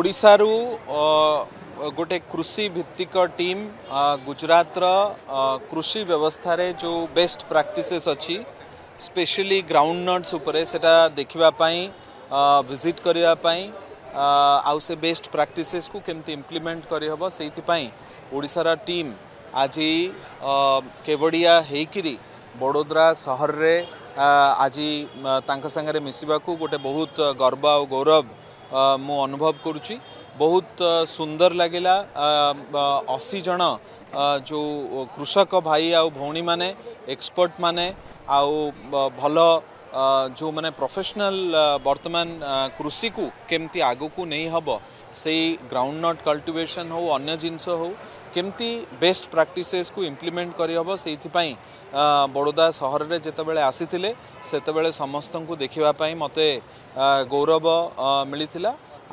ओडारु गोटे कृषि भित्तिक टीम गुजरात कृषि व्यवस्था रे जो बेस्ट प्राक्टिसेस अच्छी स्पेशली ग्राउंड नट्स से देखापी भिजिट करने आउ से बेस्ट प्राक्टिसेस को कमी इम्प्लीमेंट करहब से ओडार टीम आज केवड़िया होकरी बड़ोदरा सहर रे आज तक मिसाक गोटे बहुत गर्व आ गौरव ମୁଁ ଅନୁଭବ କରୁଛି ବହୁତ ସୁନ୍ଦର ଲାଗିଲା ଅଶୀ ଜଣ ଯେଉଁ କୃଷକ ଭାଇ ଆଉ ଭଉଣୀମାନେ ଏକ୍ସପର୍ଟ ମାନେ ଆଉ ଭଲ ଯେଉଁମାନେ ପ୍ରଫେସନାଲ ବର୍ତ୍ତମାନ କୃଷିକୁ କେମିତି ଆଗକୁ ନେଇ ହେବ ସେଇ ଗ୍ରାଉଣ୍ଡନଟ୍ କଲ୍ଟିଭେସନ୍ ହେଉ ଅନ୍ୟ ଜିନିଷ ହେଉ କେମିତି ବେଷ୍ଟ ପ୍ରାକ୍ଟିସେସ୍କୁ ଇମ୍ପ୍ଲିମେଣ୍ଟ କରିହେବ ସେଇଥିପାଇଁ ବଡ଼ୋଦା ସହରରେ ଯେତେବେଳେ ଆସିଥିଲେ ସେତେବେଳେ ସମସ୍ତଙ୍କୁ ଦେଖିବା ପାଇଁ ମୋତେ ଗୌରବ ମିଳିଥିଲା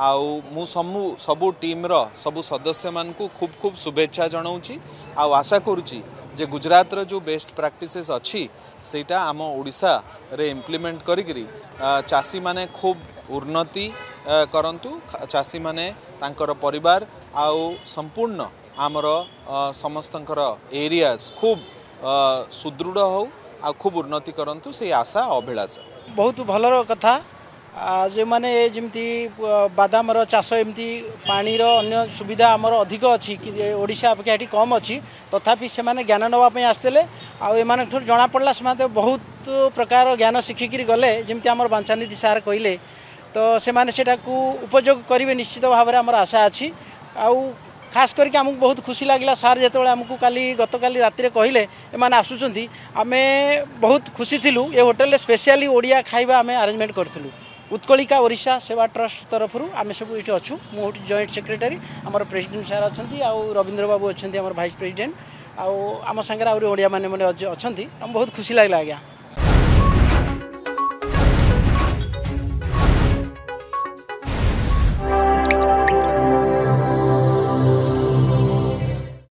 ଆଉ ମୁଁ ସମୁ ସବୁ ଟିମ୍ର ସବୁ ସଦସ୍ୟମାନଙ୍କୁ ଖୁବ୍ ଖୁବ୍ ଶୁଭେଚ୍ଛା ଜଣାଉଛି ଆଉ ଆଶା କରୁଛି ଯେ ଗୁଜରାଟର ଯେଉଁ ବେଷ୍ଟ ପ୍ରାକ୍ଟିସେସ୍ ଅଛି ସେଇଟା ଆମ ଓଡ଼ିଶାରେ ଇମ୍ପ୍ଲିମେଣ୍ଟ କରିକିରି ଚାଷୀମାନେ ଖୁବ୍ ଉନ୍ନତି କରନ୍ତୁ ଚାଷୀମାନେ ତାଙ୍କର ପରିବାର ଆଉ ସମ୍ପୂର୍ଣ୍ଣ ଆମର ସମସ୍ତଙ୍କର ଏରିଆସ୍ ଖୁବ୍ ସୁଦୃଢ଼ ହେଉ ଆଉ ଖୁବ୍ ଉନ୍ନତି କରନ୍ତୁ ସେଇ ଆଶା ଅଭିଳାଷା ବହୁତ ଭଲର କଥା ଯେଉଁମାନେ ଯେମିତି ବାଦାମର ଚାଷ ଏମିତି ପାଣିର ଅନ୍ୟ ସୁବିଧା ଆମର ଅଧିକ ଅଛି କି ଓଡ଼ିଶା ଅପେକ୍ଷା ଏଠି କମ୍ ଅଛି ତଥାପି ସେମାନେ ଜ୍ଞାନ ନେବା ପାଇଁ ଆସିଥିଲେ ଆଉ ଏମାନଙ୍କଠାରୁ ଜଣାପଡ଼ିଲା ସେମାନେ ବହୁତ ପ୍ରକାର ଜ୍ଞାନ ଶିଖିକିରି ଗଲେ ଯେମିତି ଆମର ବାଞ୍ଚାନିଧି ସାର୍ କହିଲେ ତ ସେମାନେ ସେଟାକୁ ଉପଯୋଗ କରିବେ ନିଶ୍ଚିତ ଭାବରେ ଆମର ଆଶା ଅଛି ଆଉ ଖାସ କରିକି ଆମକୁ ବହୁତ ଖୁସି ଲାଗିଲା ସାର୍ ଯେତେବେଳେ ଆମକୁ କାଲି ଗତକାଲି ରାତିରେ କହିଲେ ଏମାନେ ଆସୁଛନ୍ତି ଆମେ ବହୁତ ଖୁସି ଥିଲୁ ଏ ହୋଟେଲରେ ସ୍ପେଶିଆଲି ଓଡ଼ିଆ ଖାଇବା ଆମେ ଆରେଞ୍ଜମେଣ୍ଟ କରିଥିଲୁ ଉତ୍କଳିକା ଓଡ଼ିଶା ସେବା ଟ୍ରଷ୍ଟ ତରଫରୁ ଆମେ ସବୁ ଏଠି ଅଛୁ ମୁଁ ଏଠି ଜଏଣ୍ଟ ସେକ୍ରେଟାରୀ ଆମର ପ୍ରେସିଡେଣ୍ଟ ସାର୍ ଅଛନ୍ତି ଆଉ ରବୀନ୍ଦ୍ର ବାବୁ ଅଛନ୍ତି ଆମର ଭାଇସ୍ ପ୍ରେସିଡେଣ୍ଟ ଆଉ ଆମ ସାଙ୍ଗରେ ଆହୁରି ଓଡ଼ିଆମାନେ ମାନେ ଅଛନ୍ତି ଆମ ବହୁତ ଖୁସି ଲାଗିଲା ଆଜ୍ଞା